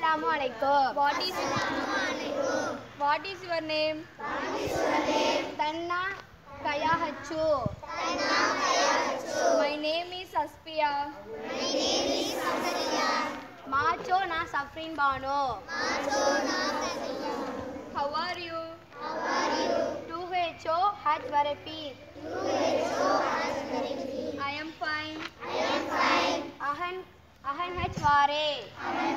Assalamu alaikum. What is Assalamu What is your name? What is your name? Tanna Kayahachu. My name is Aspia. My name is Aspia. Macho na Safrin Bano. Macho na suffering. How are you? How are you? Two HO Haj Varepi. I am fine. I am fine. Ahan Ahan Haj Vare.